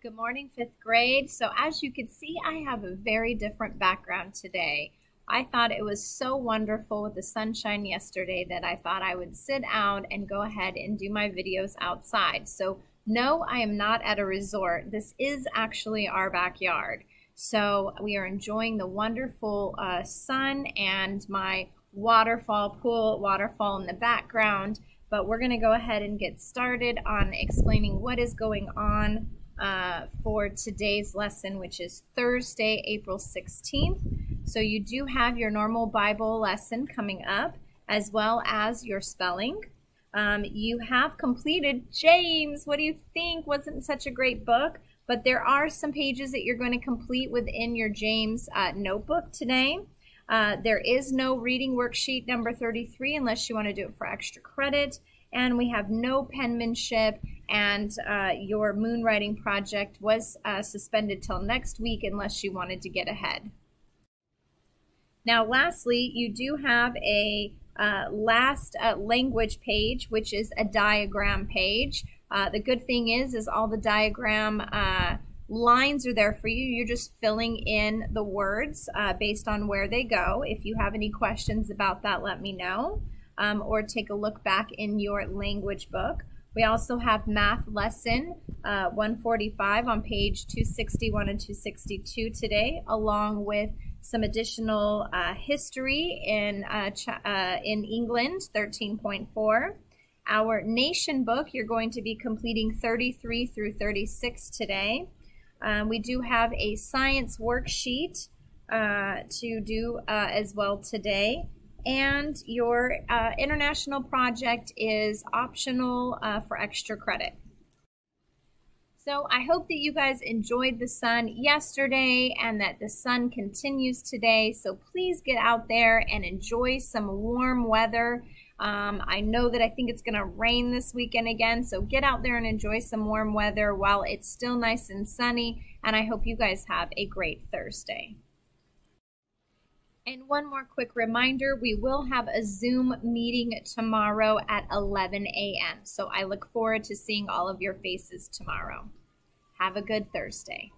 Good morning, fifth grade. So as you can see, I have a very different background today. I thought it was so wonderful with the sunshine yesterday that I thought I would sit out and go ahead and do my videos outside. So no, I am not at a resort. This is actually our backyard. So we are enjoying the wonderful uh, sun and my waterfall pool, waterfall in the background. But we're going to go ahead and get started on explaining what is going on uh, for today's lesson, which is Thursday, April 16th. So you do have your normal Bible lesson coming up, as well as your spelling. Um, you have completed James. What do you think? Wasn't such a great book, but there are some pages that you're going to complete within your James uh, notebook today. Uh, there is no reading worksheet number 33 unless you want to do it for extra credit. And we have no penmanship and uh, your moon writing project was uh, suspended till next week unless you wanted to get ahead. Now, lastly, you do have a uh, last uh, language page, which is a diagram page. Uh, the good thing is, is all the diagram uh, lines are there for you. You're just filling in the words based on where they go. If you have any questions about that, let me know. Um, or take a look back in your language book. We also have math lesson uh, 145 on page 261 and 262 today, along with some additional uh, history in, uh, uh in England 13.4. Our nation book, you're going to be completing 33 through 36 today. Um, we do have a science worksheet uh, to do uh, as well today and your uh, international project is optional uh, for extra credit. So I hope that you guys enjoyed the sun yesterday and that the sun continues today. So please get out there and enjoy some warm weather. Um, I know that I think it's going to rain this weekend again, so get out there and enjoy some warm weather while it's still nice and sunny. And I hope you guys have a great Thursday. And one more quick reminder, we will have a Zoom meeting tomorrow at 11 a.m. So I look forward to seeing all of your faces tomorrow. Have a good Thursday.